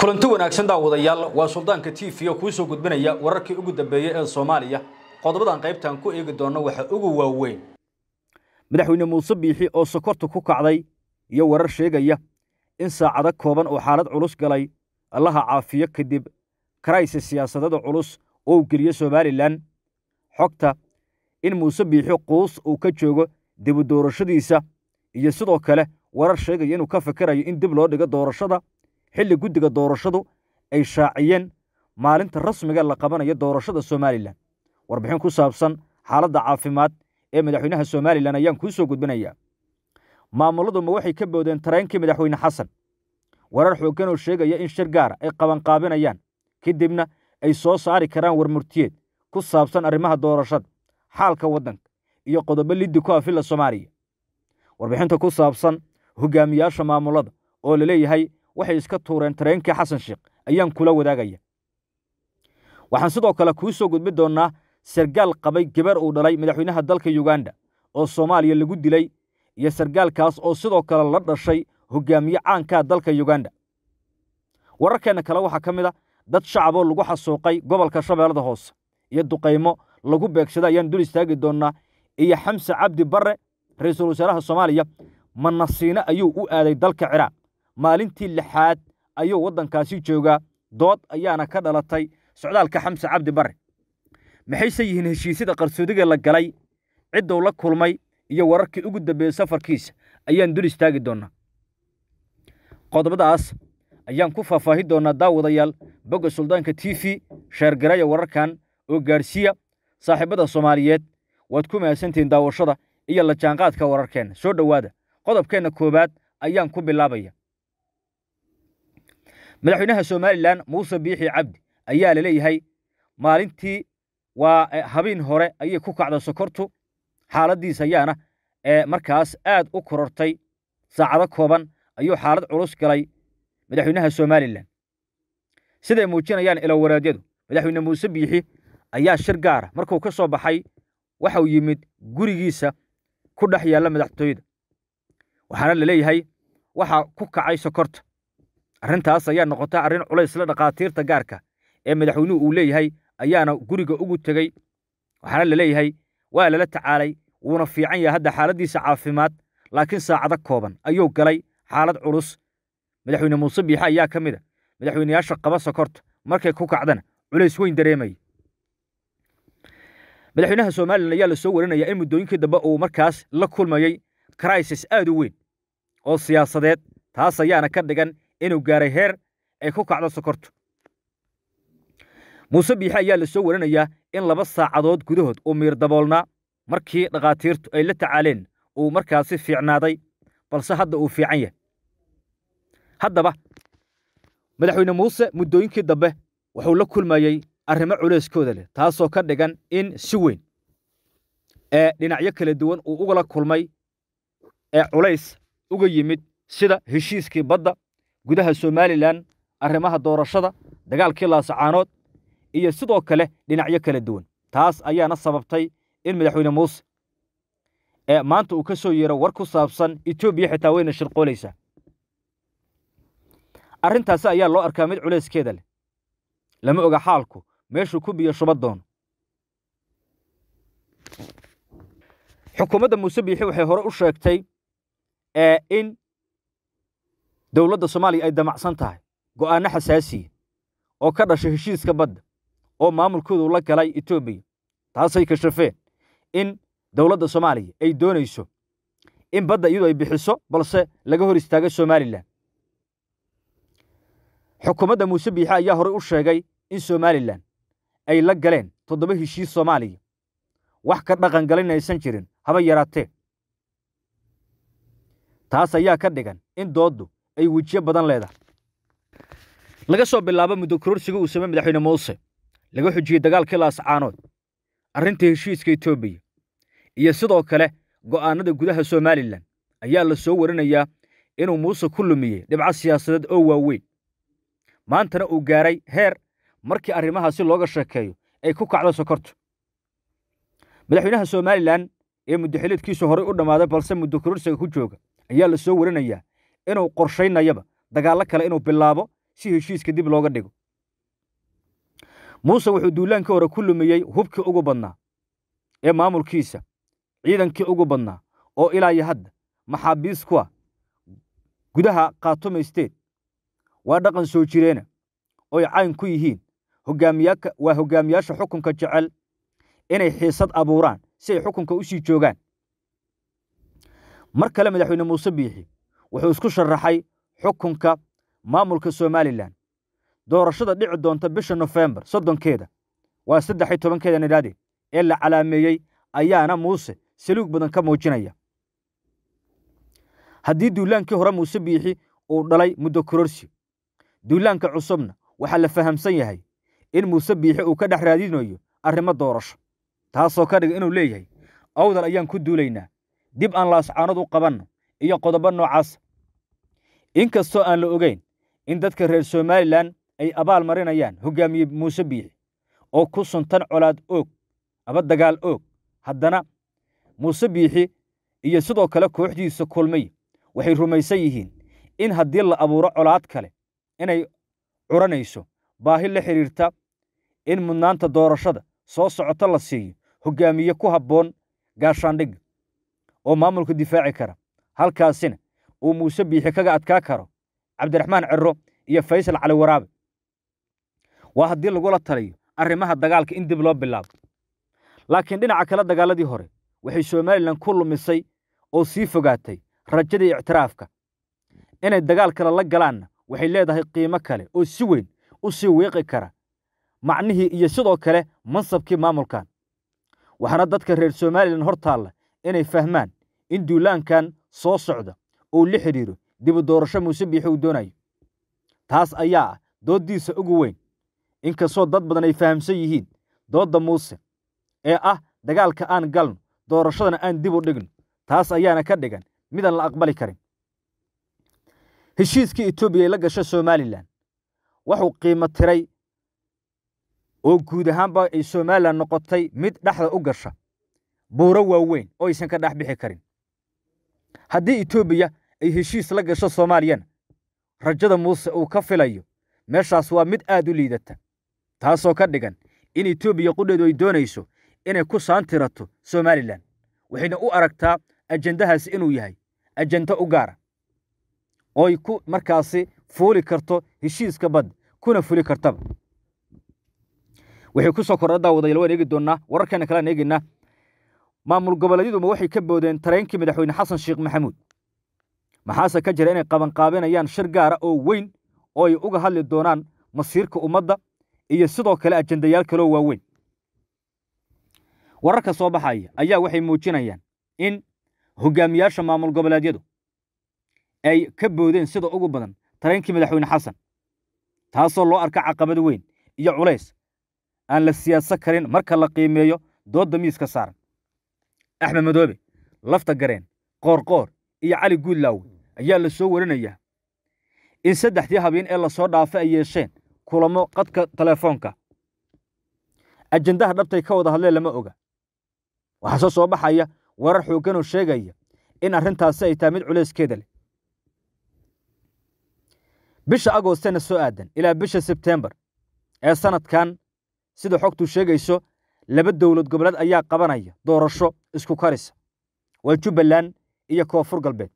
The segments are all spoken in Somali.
kulanti wanaagsan daawadayaal waa suldaanka t v oo kuu soo gudbinaya wararkii ugu dambeeyey ee soomaaliya. Qodobadan qaybtan ku eegi doonno waxa ugu waaweyn. Madaxweyne muuse biixi oo sokorta ku kacday iyo warar sheegaya in saacado kooban oo xaalad culus galay allaha caafiyo kadib karaysi siyaasadada culus oo u geliyo somalilan. Xogta in muuse biixi quus uu ka joogo dibu doorashadiisa iyo sidoo kale warar sheegaya inuu ka fikerayo in dib loo dhigo doorashada xilli guddiga doorashadu ay shaaciyeen maalinta rasmiga la qabanayo doorashada somalilan warbixin ku saabsan xaaladda caafimaad ee madaxweynaha somalilan ayaan kuu soo gudbinayaa. Maamuladuma waxay ka boodeen tareenkii madaxweyne xasan. Warar xooggan oo sheegaya in shir gaara ay qabanqaabinayaan kadibna ay soo saari karaan warmurtiyeed ku saabsan arrimaha doorashada xaalka waddanka iyo qodobo liddi ku ah soomaaliya. Warbixinta ku saabsan hogaamiyaasha maamulada oo la leeyahay waxay iska tuureen tareenkii xasan sheekh ayaan kula wadaagaya. Waxaan sidoo kale kuu soo gudbi doonnaa sargaal qabay gebar uu dhalay madaxweynaha dalka yuganda oo soomaaliya lagu dilay iyo sargaalkaas oo sidoo kale la dhashay hogaamiye caankaa dalka yuganda wararkeenna kale waxaa ka mid a dad shacaboo lagu xasuuqay gobolka shabeellada hoose iyo duqaymo lagu beegsada ayaan dul istaagi doonnaa iyo xamse cabdi barre ra'iisul wasaaraha soomaaliya manasiine ayuu u aaday dalka ciraaq maalintii lixaad ayuu waddankaasi joogaa. Dood ayaana ka dhalatay socdaalka xamse cabdi barre. Maxayse yihiin heshiisyada qarsoodiga la galay? Cidduu la kulmay iyo wararkii ugu dambeeyey safarkiisa ayaan dul istaagi doonnaa qodobadaas ayaan ku faahfaahin doonnaa daawadayaal bogga suldaanka t v sheergaraya wararkan oo gaadhsiiya saaxiibada soomaaliyeed. Waad ku mahadsantihiin daawashada iyo la jaanqaadka wararkeenna soo dhowaada. Qodobkeenna koowaad ayaan ku bilaabaya madaxweynaha somalilan muuse biixi cabdi ayaa la leeyahay maalintii waa habeen hore ayay ku kacda sokortu. Xaaladdiis ayaana markaas aad u korortay. Saacado kooban ayuu xaalad culus galay madaxweynaha somalilan. Siday muujinayaan ilowaraedyadu madaxweyne muuse biixi ayaa shir gaara markuu ka soo baxay waxau yimid gurigiisa ku dhex yaalla madaxtooyada. Waxaana la leeyahay waxaa ku kacay sokorta arrintaas ayaa noqota arrin culaysla dhakhaatiirta gaarka ee madaxweynuhu uu leeyahay ayaana guriga ugu tegey waxaana la leeyahay waa lala tacaalay wuuna fiican yahay hadda xaaladdiisa caafimaad laakiin saacado kooban ayuu galay xaalad culus. Madaxweyne muuse biixe ayaa ka mid a madaxweyneyaasha qaba sokorta markay ku kacdana culays weyn dareemaya madaxweynaha somalilan ayaa la soo in muddooyinkii dambe uu markaas la kulmayey crisis aad u weyn oo siyaasadeed taas ayaana ka dhigan inuu gaaray heer ay ku kacdo sokortu muuse biixe ayaa la soo warinayaa in laba saacadood gudahood uu miir daboolnaa markii dhakhaatiirtu ay la tacaaleen uu markaasi fiicnaaday balse hadda uu fiican yahay. Haddaba madaxweyne muuse muddooyinkii dambe wuxuu la kulmayey arrimo culeyskooda leh taasoo ka dhigan in si weyn ee dhinacyo kala duwan uu ugala kulmay ee culays uga yimid sida heshiiskii badda gudaha somalilan arrimaha doorashada dagaalkii laasacaanood iyo sidoo kale dhinacyo kala duwan. Taas ayaana sababtay in madaxweyne muuse ee maanta uu ka soo yeero war ku saabsan etoobiya xitaa wayna shirqoolaysaa arrintaasi ayaa loo arkaa mid culayskeeda leh. Lama oga xaalku meeshuu ku biyo shuba doono. Xukuumadda muuse biixi waxay hore u sheegtay in dowladda soomaaliya ay damacsan tahay go'aanno xasaasiya oo ka dhashay heshiiska badda oo maamulkoodu la galay etoobiya taasay kashafeen in dowladda soomaaliya ay doonayso in badda iyadu ay bixiso balse laga hor istaagay somalilan xukuumadda muuse biixi ayaa horey u sheegay in somalilan ay la galeen toddoba heshiis soomaaliya wax ka dhaqan galinaysan jirin haba yaraatee. Taas ayaa ka dhigan in dooddu ay wejiyo badan leedahay. Laga soo bilaabo muddo kororsiga uu samey madaxweyne muuse laga xujiyey dagaalkii laascaanood arrinta heshiiska etoobiya iyo sidoo kale go'aannada gudaha somalilan ayaa la soo warinayaa inuu muuse ku lumiyey dhibco siyaasadeed oo waaweyn. Maantana uu gaaray heer markii arrimahaasi looga sheekeeyo ay ku kacdo sokortu madaxweynaha somalilan ee muddoxiliedkiisu horey u dhammaaday balse muddo kororsiga ku jooga ayaa la soo warinayaa inuu qorshaynayaba dagaallo kale inuu bilaabo si heshiiska dib looga dhigo. Muuse wuxuu duulaankii hore ku lumiyey hubkii ugu badnaa ee maamulkiisa ciidankii ugu badnaa oo ilaa iyo hadda maxaabiis ah gudaha khaatume state waa dhaqan soo jireena oy cayn ku yihiin waa hoggaamiyaasha xukunka jecel inay xiisad abuuraan si ay xukunka u sii joogaan. Mar kale madaxweyne muuse biixi wuxuu isku sharaxay xukunka maamulka somalilan doorashada dhici doonta bisha nofembar soddonkeeda waa saddex iyo tobankeeda nidhaade ee la calaameeyey ayaana muuse saluug badan ka muujinaya. Haddii duulaankii hore muuse biixi uu dhalay muddo kororsi duulaanka cusubna waxaa la fahamsan yahay in muuse biixi uu ka dhex raadinayo arrimo doorasho taasoo ka dhiga inuu leeyahay awdal ayaan ku duulaynaa dib aan laascaanood u qabanno iyo qodobo noocaasa inkastoo aan la ogeyn in dadka reer somalilan ay abaal marinayaan hoggaamiye muuse biixi oo ku suntan colaad oog aba dagaal oog haddana muuse biixi iyo sidoo kale kooxdiisa kulmay waxay rumaysan yihiin in haddii la abuuro colaad kale inay curanayso baahi la xidhiirta in mudnaanta doorashada soo socoto la siiyo hoggaamiye ku habboon gaashaandhigga oo maamulka difaaci kara halkaasina uu muuse biixi kaga adkaa karo cabdiraxmaan cerro iyo faysal cali waraabe. Waa haddii lagula taliyo arrimaha dagaalka in dib loo bilaabo. Laakiin dhinaca kale dagaaladii hore waxay somalilan ku lumisay oo sii fogaatay rajadii ictiraafka. Inay dagaal kale la galaanna waxay leedahay qiimo kale oo si weyn u sii wiiqi kara macnihii iyo sidoo kale mansabkii maamulkan waxaana dadka reer somalilan hor taalla inay fahmaan in duulaankan soo socda uu la xidhiiro dibu doorasho muuse biixi uu doonayo. Taas ayaa ah dooddiisa ugu weyn inkastoo dad badan ay fahamsan yihiin doodda muuse ee ah dagaalka aan galno doorashadana aan dib u dhigno. Taas ayaana ka dhigan midaan la aqbali karin. Heshiiskii etoobiya ay la gasho somalilan wuxuu qiimo tiray oo guud ahaanba ay somalilan noqotay mid dhexda u gasha buuro waaweyn oo aysan ka dhex bixi karin haddii etoobiya ay heshiis la gasho soomaaliyana rajada muuse uu ka filayo meeshaas waa mid aad u liidata taasoo ka dhigan in etoobiya qudheedu ay doonayso inay ku saantirato somalilan waxayna u aragtaa ajendahaasi inuu yahay ajento u gaara ooy ku markaasi fuuli karto heshiiska badda kuna fuli kartaba. Waxay ku soo kordha daawadayaal waan eegi doonnaa wararkeena kalean eegaynaa maamul goboleedyaduma waxay ka boodeen tareenkii madaxweyne xasan sheekh maxamuud. Maxaase ka jira inay qabanqaabinayaan shir gaara oo weyn oo ay uga hadli doonaan masiirka ummadda iyo sidoo kale ajendayaal kaloo waaweyn. Wararka soo baxaya ayaa waxay muujinayaan in hoggaamiyaasha maamul goboleedyadu ay ka boodeen sida ugu badan tareenkii madaxweyne xasan taasoo loo arka caqabad weyn iyo culays aan la siyaadsan karin marka la qiimeeyo doodda miiska saaran axmed madoobe lafta gareen qoorqoor iyo cali guudlaawe ayaa la soo warinayaa in saddexdii habeen ee la soo dhaafay ay yeesheen kulamo qadka telefoonka. Ajendaha dhabtay ka wada hadleen lama oga. Waxaase soo baxaya warar xoogganoo sheegaya in arrintaasi ay tahay mid culayskeeda leh. Bisha agoostena soo aadan ilaa bisha sebtembar ee sannadkan sida xogtu sheegayso laba dowlad goboleed ayaa qabanaya doorasho isku karisa waa jubbaland iyo koonfur galbeed.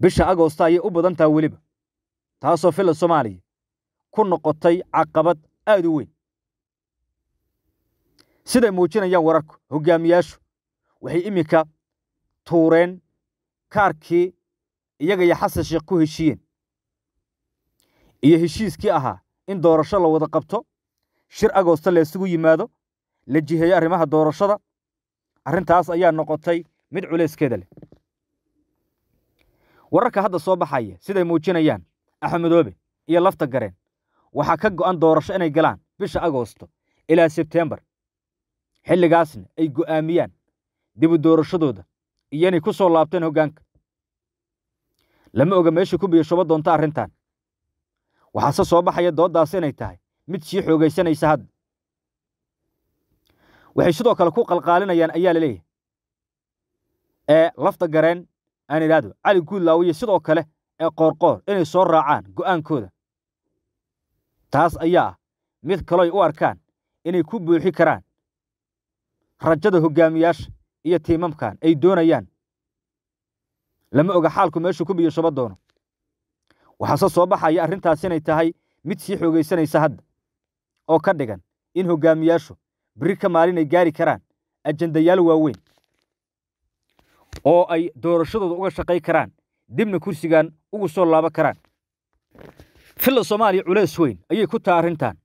Bisha agoosta ayay u badan taha weliba taasoo filla soomaaliya ku noqotay caqabad aad u weyn. Siday muujinayaan wararku hoggaamiyaashu waxay iminka tuureen kaarkii iyaga iyo xasan sheekh ku heshiiyeen. Iyo heshiiskii ahaa in doorasho la wada qabto shir agoosta la isugu yimaado la jiheeyo arrimaha doorashada arrintaas ayaa noqotay mid culayskeeda leh wararka hadda soo baxaya siday muujinayaan axmedoobe iyo lafta gareen. Waxaa ka go'an doorasho inay galaan bisha agoosto ilaa sebtembar xilligaasna ay go'aamiyaan dibu doorashadooda iyo inay ku soo laabteen hoggaanka. Lama oga meesha ku biyashoba doonta arrintan. Waxaase soo baxaya dooddaas inay tahay mid sii xoogaysanaysa hadda waxay sidoo kale ku qalqaalinayaan ayaa la leeyahay. Ee lafta gareen aan idhaahdo cali guudlaawiye sidoo kale ee qoorqoor inay soo raacaan go'aankooda. Taas ayaa ah mid kaloy u arkaan inay ku buuxi karaan rajada hoggaamiyaasha iyo tiimamkan ay doonayaan. Lama oga xaalku meeshuu ku biyo shuba doono. Waxaase soo baxaya arrintaas inay tahay mid sii xoogaysanaysa hadda oo ka dhigan in hoggaamiyaashu beri ka maalin ay gaari karaan ajendayaal waaweyn oo ay doorashadooda uga shaqay karaan dibna kursigan ugu soo laaban karaan. Filla soomaaliya culeys weyn ayay ku taha arrintan.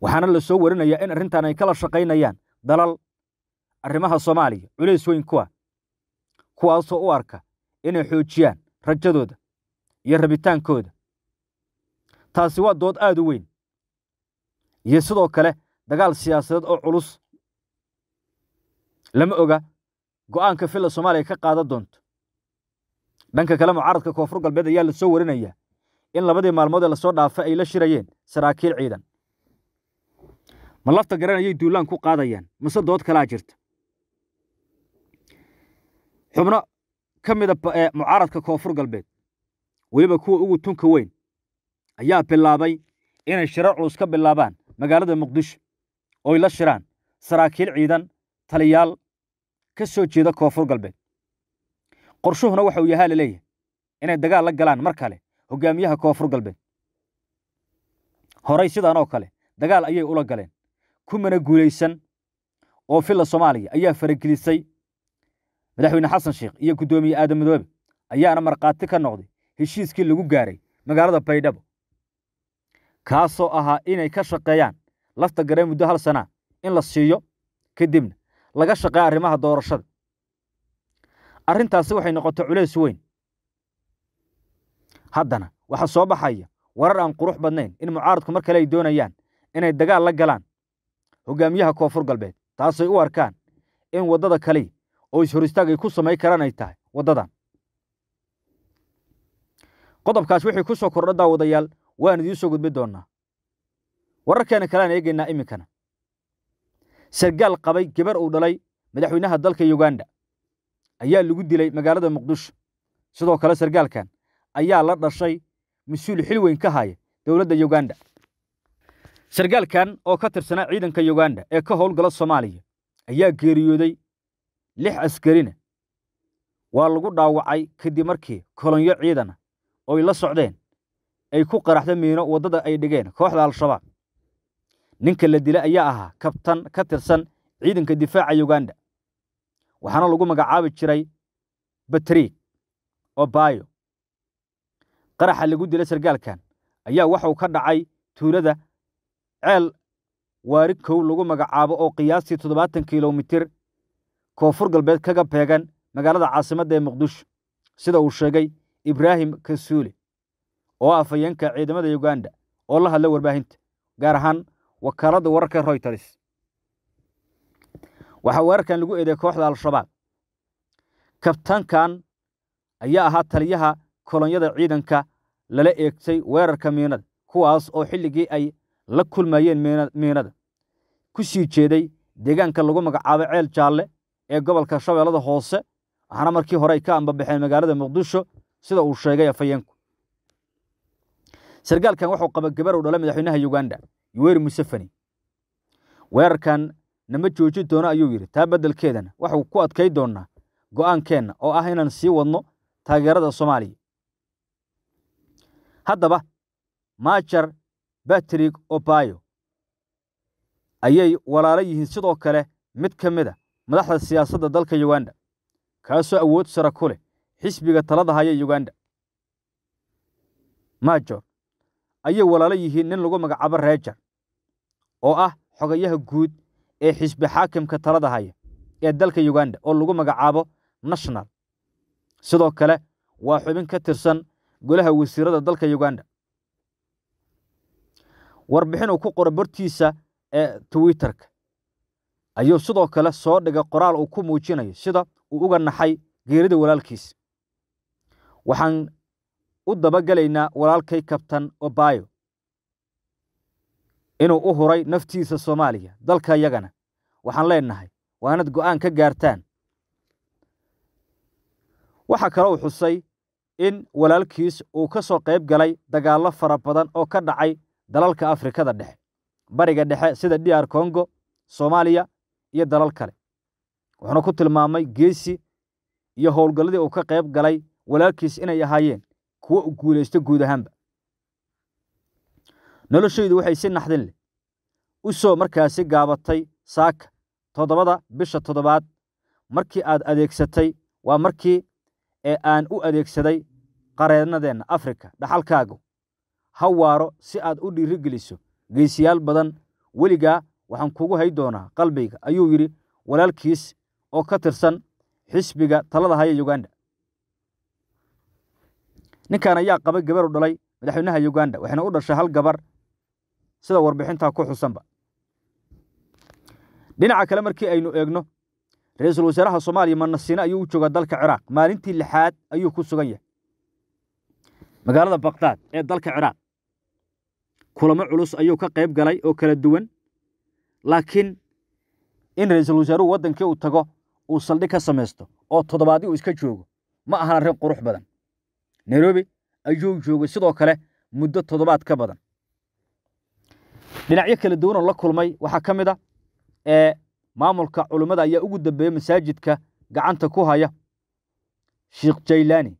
Waxaana la soo warinayaa in arrintan ay kala shaqaynayaan dalal arrimaha soomaaliya culeys weyn kuwa kuwaasoo u arka inay xoojiyaan rajadooda iyo rabitaankooda. Taasi waa dood aad u weyn. Iyo sidoo kale dagaal siyaasadeed oo culus. Lama oga go'aanka filla soomaaliya ka qaadan doonto. Dhanka kale mucaaradka koonfur galbeed ayaa la soo warinayaa in labadii maalmood ee la soo dhaafay ay la shirayeen saraakiil ciidan. Ma lafta garan ayay duulaan ku qaadayaan? Mase dood kalaa jirta? Xubno ka mida ee mucaaradka koonfur galbeed weliba kuwa ugu tunka weyn ayaa bilaabay inay shiro culus ka bilaabaan magaalada muqdisho ooy la shiraan saraakiil ciidan taliyaal ka soo jeeda koonfur galbeed. Qorshuhuna waxa uu yahaa la leeyahay inay dagaal la galaan mar kale hoggaamiyaha koonfur galbeed. Horay sidaan oo kale dagaal ayay ula galeen. Kumana guulaysan oo filla soomaaliya ayaa faragelisay. Madaxweyne xasan sheekh iyo guddoomiye aadan madoobe ayaana markhaati ka noqday heshiiskii lagu gaaray magaalada baydhabo. Kaasoo ahaa inay ka shaqeeyaan lafta garee muddo hal sanaa in la siiyo kadibna laga shaqeeya arrimaha doorashada. Arrintaasi waxay noqotay culays weyn. Haddana waxaa soo baxaya warar aan qurux badnayn in mucaaradku mar kale ay doonayaan inay dagaal la galaan hoggaamiyaha koonfur galbeed taasay u arkaan in waddada kaliya oo is-hor istaag ay ku samayn karaan ay tahay waddadan. Qodobkaas wixii ku soo kordha daawadayaal waan idiin soo gudbin doonnaa wararkeena kalean eegaynaa iminkana. Sargaal qabay gebar uu dhalay madaxweynaha dalka yuganda ayaa lagu dilay magaalada muqdisho. Sidoo kale sargaalkan ayaa la dhashay mas'uul xil weyn ka haya dowladda yuganda sargaalkan oo ka tirsanaa ciidanka yuganda ee ka howlgala soomaaliya ayaa geeriyooday lix askarina. Waa lagu dhaawacay kadib markii kolonyo ciidana ooy la socdeen ay ku qaraxda miino waddada ay dhigeen kooxda al-shabaab ninka la dila ayaa ahaa kabtan ka tirsan ciidanka difaaca yuganda waxaana lagu magacaabi jiray batriig obayo. Qaraxa lagu dilay sargaalkan ayaa waxuu ka dhacay tuulada ceel waarid kow lagu magacaabo oo qiyaastii toddobaatan kilomitir koonfur galbeed kaga beegan magaalada caasimadda ee muqdisho. Sida uu sheegay ibraahim kasuule oo ah afhayeenka ciidamada yuganda oo la hadla warbaahinta gaar ahaan wakaaladda wararka royters waxaa weerarkan lagu eedeey kooxda al-shabaab. Kabtankan ayaa ahaa taliyaha kolonyada ciidanka lala eegtay weerarka miinada kuwaas oo xilligii ay la kulmayeen miinada ku sii jeeday deegaanka lagu magacaabo ceel jaalle ee gobolka shabeellada hoose waxaana markii hore ay ka ambabaxeen magaalada muqdisho sida uu sheegay afhayeenku. Sargaalkan wuxuu qaba u dhala madaxweynaha yuganda yuweri museveni. Weerarkan nama jooji doono ayuu yidhi taa beddelkeedana waxuu ku adkay doonnaa go'aankeenna oo ah inaan sii wadno taageerada soomaaliya. Haddaba majar batrig obayo ayay walaalo yihiin sidoo kale mid ka mid a madaxda siyaasadda dalka yuganda kaasoo awood sara ku leh xisbiga talada haya yuganda major ayay walaalo yihiin nin lagu magacaabo reejar oo ah xogayaha guud ee xisbi xaakimka talada haya ee dalka yuganda oo lagu magacaabo national. Sidoo kale waa xubin ka tirsan golaha wasiirada dalka yuganda warbixin uu ku qoro bartiisa ee twitterka. Ayuu sidoo kale soo dhigay qoraal uu ku muujinayo sida uu uga naxay geerida walaalkiisa. Waxaan u dabagelaynaa walaalkay kabtan obayo inuu u huray naftiisa soomaaliya dalka yagana waxaan leenahay waa inaad go'aan ka gaartaan. Waxaa kale uu xusay in walaalkiis uu ka soo qayb galay dagaallo fara badan oo ka dhacay dalalka afrikada dhexe bariga dhexe sida d r congo soomaaliya iyo dalal kale. Wuxuuna ku tilmaamay geesi iyo howlgalladii uu ka qayb galay walaalkiis inay ahaayeen kuwo u guulaysto guud ahaanba noloshaydu waxay si naxdin leh u soo markaasi gaabatay saaka toddobada bisha toddobaad. Markii aad adeegsatay waa markii ee aan u adeegsaday qareennadeenna afrika dhaxalkaagu. Ha waaro si aad u dhiirigeliso geesiyaal badan. Weligaa waxaan kugu hay doonaa qalbiga ayuu yidhi walaalkiis oo ka tirsan xisbiga talada haya yuganda ninkan ayaa qabay gabar u dhalay madaxweynaha yuganda waxayna u dhashay hal gabar sida warbixintaa ku xusanba. Dhinaca kale markii aynu eegno ra'iisul wasaaraha soomaaliya manasiine ayuu u joogaa dalka ciraaq. Maalintii lixaad ayuu ku sugan yahay. Magaalada bakdaad ee dalka ciraaq. Kulamo culus ayuu ka qayb galay oo kala duwan laakiin in ra'iisul wasaaruhu waddankii uu tago uu saldhig ka samaysto oo toddobaadii uu iska joogo ma ahan arrin qurux badan. Nairobi ayuu joogay sidoo kale muddo toddobaad ka badan dhinacyo kala duwan oo la kulmay waxaa ka mid a ee maamulka culummada ayaa ugu dambeeyey masaajidka gacanta ku haya sheikh jaylaani.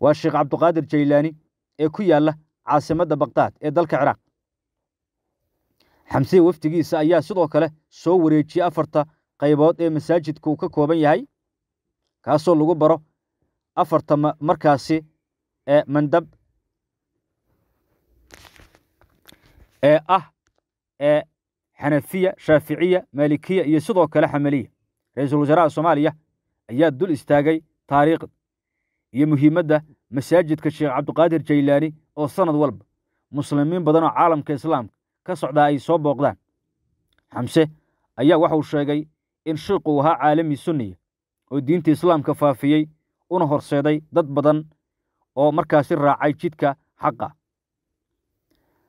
Waa sheekh cabduqaadir jaylaani ee ku yaalla caasimadda bakdaad ee dalka ciraaq. Xamsiya wafdigiisa ayaa sidoo kale soo wareejiyey afarta qaybood ee masaajidka uu ka kooban yahay kaasoo lagu baro afarta markaasi mandab ee ah ee xanafiya shaaficiya maalikiya iyo sidoo kale xamaliya. Ra'iisul wasaaraha soomaaliya ayaa dul istaagay taariikhda iyo muhiimadda masaajidka sheekh cabdiqaadir jaylaani oo sanad walba muslimiin badan oo caalamka islaamka ka socdaa ay soo booqdaan. Xamse ayaa waxauu sheegay in shiiku uu ahaa caalami sunniya oo diinta islaamka faafiyey una horseeday dad badan oo markaasi raacay jidka xaqa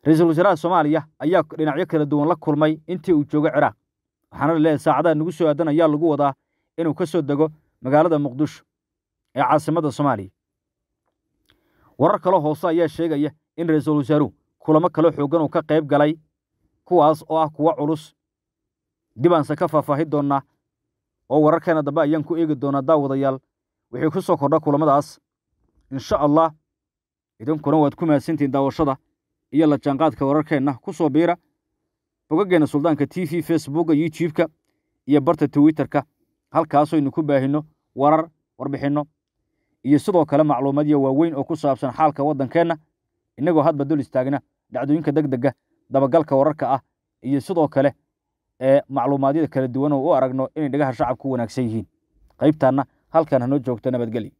ra'iisul wasaaraha soomaaliya ayaa dhinacyo kala duwan la kulmay intii uu joogo ciraaq. Waxaana la leeyahay saacadaha nagu soo aadan ayaa lagu wadaa inuu ka soo dego magaalada muqdisho ee caasimadda soomaaliya. Warar kaloo hoose ayaa sheegaya in ra'iisul wasaaruhu kulamo kaloo xooggan uu ka qayb galay kuwaas oo ah kuwo culus. Dibaanse ka faahfaahi doonnaa oo wararkeena dambe ayaan ku eegi doonaa daawadayaal. Wixii ku soo kordha kulamadaas insha allah idinkuna waad ku mahadsantihiin daawashada iyo la jaanqaadka wararkeenna ku soo biira. Bogaggeena suldaanka t v facebooka youtube-ka iyo barta twitterka halkaasaynu ku baahinno warar warbixinno iyo sidoo kale macluumadyo waaweyn oo ku saabsan xaalka waddankeenna innagoo hadba dul istaagna dhacdooyinka deg dega dabagalka wararka ah iyo sidoo kale ee macluumaadyada kala duwan oo u aragno inay dhagaha shacabku wanaagsan yihiin. Qaybtaanna halkan hanoo joogto nabadgelyo